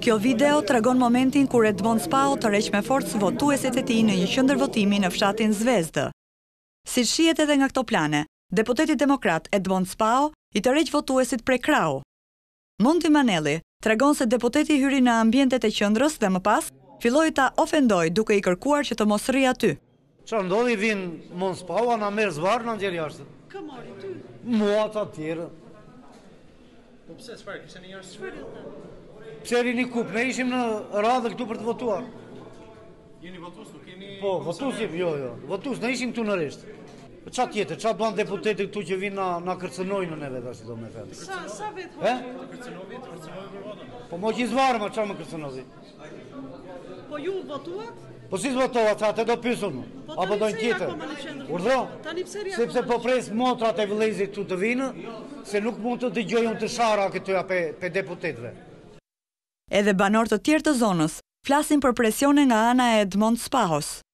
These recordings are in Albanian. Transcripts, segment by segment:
Kjo video tregon momentin kur Edmond Spaho tërheq me forcë votuesit e tij në një qendër votimi në fshatin Zvezdë. Siç shihet edhe nga këto plane, deputeti demokrat Edmond Spaho i tërheq votuesit prej krahu. Monti Maneli tregon se deputeti hyri në ambientet e qendrës dhe më pas filloi ta ofendojë duke i kërkuar që të mos rrijë aty. Çfarë ndodhi vjen Mond Spahoja na merr zvarrë na nxjerr jashtë. Kë mori ty? Mua, ca të tjerë. Po pse çfarë kishte një jashtë? Çfarë yllte? Pse rrini këtu? Ne ishim në radhë këtu për të votuar. Jeni votues, nuk jeni Po, votues jemi, jo, jo. Votues, ne ishim këtu në rresht. Po ça tjetër, ça bën deputeti këtu që vijnë na na kërcënojnë në neve ashtu domethënë. Sa sa vetë po? Kërcënoi, kërcënoi për votën. Po më mori zvarrë, ça më kërcënoi? Po ju votuat? Pse s'votuat, se atë do pyes unë? Po Apo do një tjetër? Urdhro? Sepse po pres motrat e vëllezërit këtu të vijnë, se nuk mund të dëgjoj unë të shara këtyre pe pe deputetëve. Edhe banorë të tjerë të zonës, flasin për presione nga ana e Edmond Spahos.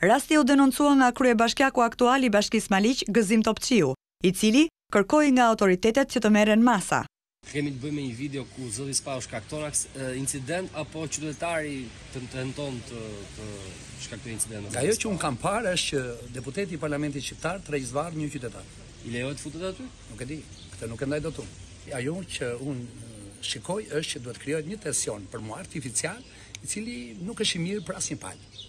Rasti u denoncua nga kryebashkiaku aktual i Bashkisë Maliq, Gëzim Topçiu, i cili kërkoi nga autoritetet që të merren masa. Kemi të bëjmë me një video ku zoti Spaho shkakton incident apo qytetari tenton të shkaktojë incident? Ajo që unë kam parë është që deputeti i Parlamentit shqiptar tërheq zvarrë një qytetar. I lejohet të futet aty? Nuk e di. Këtë nuk e ndaj dot unë. Ajo që unë shikoj është që duhet të krijohet një tension për mua artificial, i cili nuk është i mirë për asnjë palë.